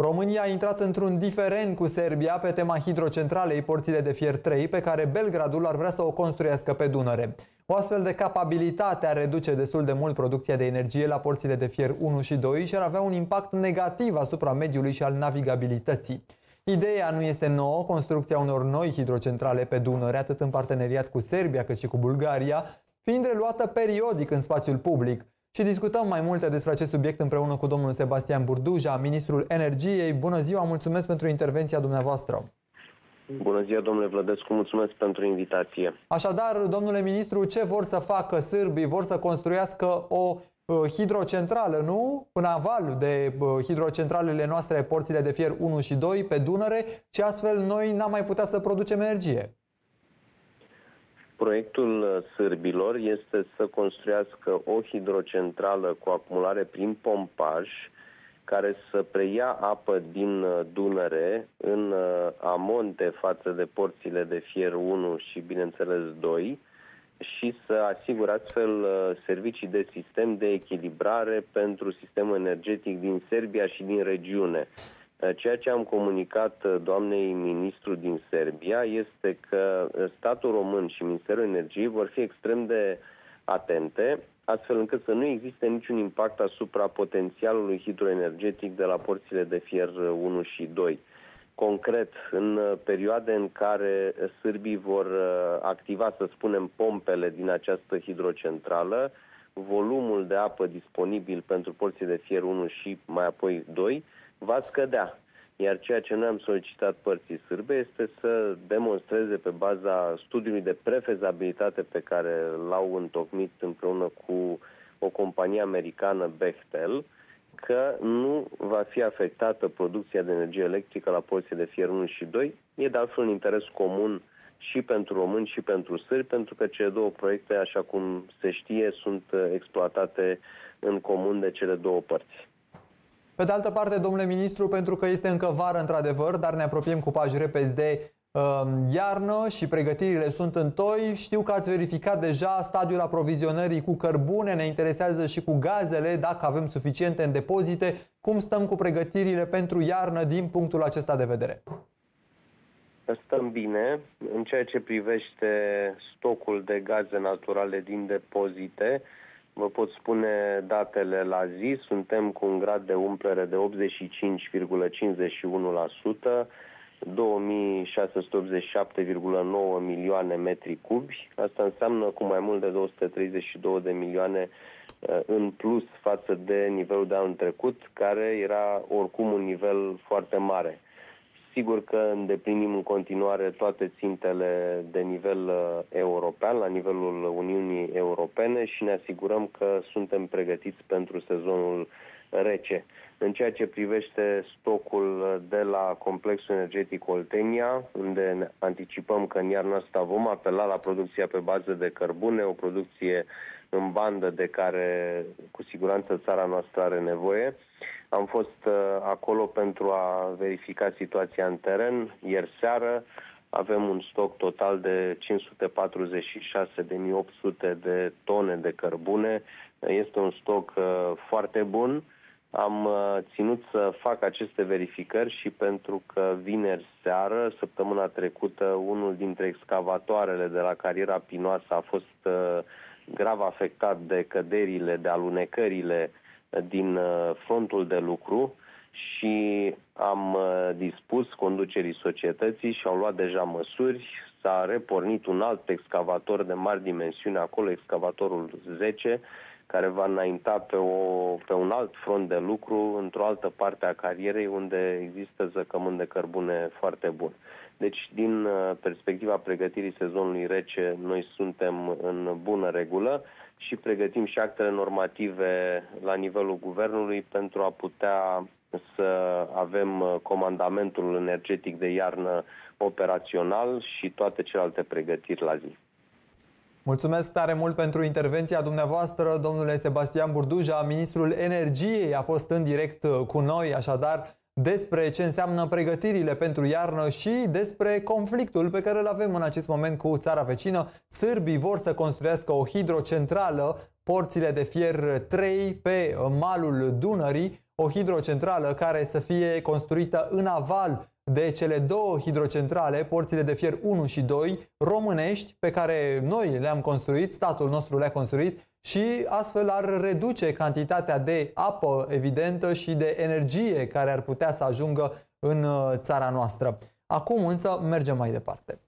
România a intrat într-un diferent cu Serbia pe tema hidrocentralei porțile de fier 3 pe care Belgradul ar vrea să o construiască pe Dunăre. O astfel de capabilitate ar reduce destul de mult producția de energie la porțile de fier 1 și 2 și ar avea un impact negativ asupra mediului și al navigabilității. Ideea nu este nouă, construcția unor noi hidrocentrale pe Dunăre, atât în parteneriat cu Serbia cât și cu Bulgaria, fiind reluată periodic în spațiul public. Și discutăm mai multe despre acest subiect împreună cu domnul Sebastian Burduja, ministrul energiei. Bună ziua, mulțumesc pentru intervenția dumneavoastră. Bună ziua, domnule Vlădescu, mulțumesc pentru invitație. Așadar, domnule ministru, ce vor să facă sârbii? Vor să construiască o uh, hidrocentrală, nu? În aval de uh, hidrocentralele noastre, porțile de fier 1 și 2, pe Dunăre, și astfel noi n-am mai putea să producem energie. Proiectul uh, sârbilor este să construiască o hidrocentrală cu acumulare prin pompaj care să preia apă din uh, Dunăre în uh, amonte față de porțile de fier 1 și, bineînțeles, 2 și să asigure astfel servicii de sistem de echilibrare pentru sistemul energetic din Serbia și din regiune. Eh, ceea ce am comunicat eh, doamnei ministru din Serbia este că eh, statul român și Ministerul Energiei vor fi extrem de atente, astfel încât să nu existe niciun impact asupra potențialului hidroenergetic de la porțile de fier 1 și 2. Concret, în perioade în care sârbii vor activa, să spunem, pompele din această hidrocentrală, volumul de apă disponibil pentru porții de fier 1 și mai apoi 2 va scădea. Iar ceea ce noi am solicitat părții sârbe este să demonstreze pe baza studiului de prefezabilitate pe care l-au întocmit împreună cu o companie americană Bechtel, că nu va fi afectată producția de energie electrică la porții de fier 1 și 2. E de altfel un interes comun și pentru români și pentru sârbi, pentru că cele două proiecte, așa cum se știe, sunt exploatate în comun de cele două părți. Pe de altă parte, domnule ministru, pentru că este încă vară într-adevăr, dar ne apropiem cu pași repezi de uh, iarnă și pregătirile sunt în toi. Știu că ați verificat deja stadiul aprovizionării cu cărbune, ne interesează și cu gazele, dacă avem suficiente în depozite. Cum stăm cu pregătirile pentru iarnă din punctul acesta de vedere? Stăm bine. În ceea ce privește stocul de gaze naturale din depozite, Vă pot spune datele la zi. Suntem cu un grad de umplere de 85,51%, 2687,9 milioane metri cubi. Asta înseamnă cu mai mult de 232 de milioane uh, în plus față de nivelul de anul trecut, care era oricum un nivel foarte mare. Sigur că îndeplinim în continuare toate țintele de nivel uh, european, la nivelul Uniunii Europene și ne asigurăm că suntem pregătiți pentru sezonul rece. În ceea ce privește stocul de la complexul energetic Oltenia, unde anticipăm că în iarna asta vom apela la producția pe bază de cărbune, o producție în bandă de care cu siguranță țara noastră are nevoie. Am fost uh, acolo pentru a verifica situația în teren. Ieri seară avem un stoc total de 546.800 de tone de cărbune. Este un stoc uh, foarte bun. Am uh, ținut să fac aceste verificări și pentru că vineri seară, săptămâna trecută, unul dintre excavatoarele de la cariera Pinoasă a fost grav afectat de căderile, de alunecările din uh, frontul de lucru și am uh, dispus conducerii societății și au luat deja măsuri. S-a repornit un alt excavator de mari dimensiuni, acolo excavatorul 10, care va înainta pe, o, pe un alt front de lucru într-o altă parte a carierei unde există zăcământ de cărbune foarte bun. Deci, din uh, perspectiva pregătirii sezonului rece, noi suntem în bună regulă și pregătim și actele normative la nivelul guvernului pentru a putea să avem uh, comandamentul energetic de iarnă operațional și toate celelalte pregătiri la zi. Mulțumesc tare mult pentru intervenția dumneavoastră, domnule Sebastian Burduja, ministrul energiei a fost în direct uh, cu noi, așadar despre ce înseamnă pregătirile pentru iarnă și despre conflictul pe care îl avem în acest moment cu țara vecină. Sârbii vor să construiască o hidrocentrală, porțile de fier 3 pe malul Dunării, o hidrocentrală care să fie construită în aval de cele două hidrocentrale, porțile de fier 1 și 2, românești, pe care noi le-am construit, statul nostru le-a construit și astfel ar reduce cantitatea de apă evidentă și de energie care ar putea să ajungă în uh, țara noastră. Acum însă mergem mai departe.